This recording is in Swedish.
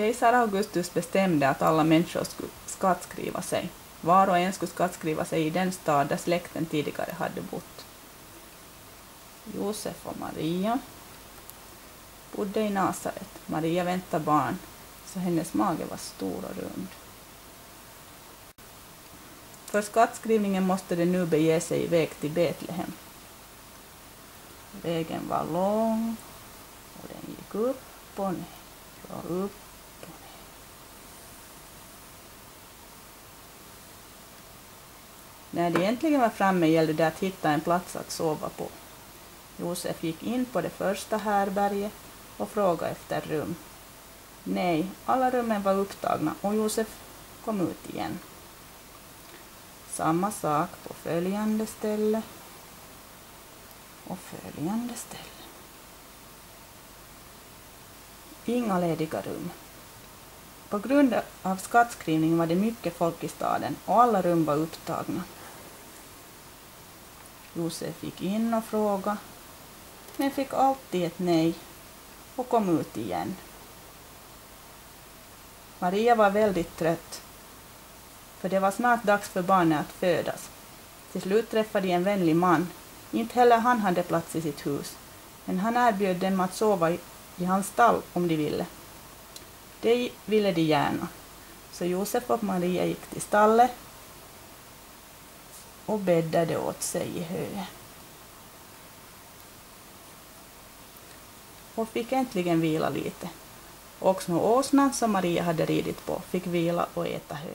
Kejsar Augustus bestämde att alla människor skulle skattskriva sig. Var och en skulle skattskriva sig i den stad där släkten tidigare hade bott. Josef och Maria bodde i Nasaret. Maria väntade barn, så hennes mage var stor och rund. För skattskrivningen måste de nu bege sig iväg till Betlehem. Vägen var lång och den gick upp och ner och upp och ner. När de äntligen var framme gällde det att hitta en plats att sova på. Josef gick in på det första härberget och frågade efter rum. Nej, alla rummen var upptagna och Josef kom ut igen. Samma sak på följande ställe och följande ställe. Inga lediga rum. På grund av skattskrivning var det mycket folk i staden och alla rum var upptagna. Josef gick in och frågade, men fick alltid ett nej och kom ut igen. Maria var väldigt trött, för det var snart dags för barnet att födas. Till slut träffade de en vänlig man. Inte heller han hade plats i sitt hus, men han erbjöd dem att sova i hans stall om de ville. Det ville de gärna, så Josef och Maria gick till stallet och bäddade åt sig i höet. Och fick äntligen vila lite. Också åsnan som Maria hade ridit på fick vila och äta hö.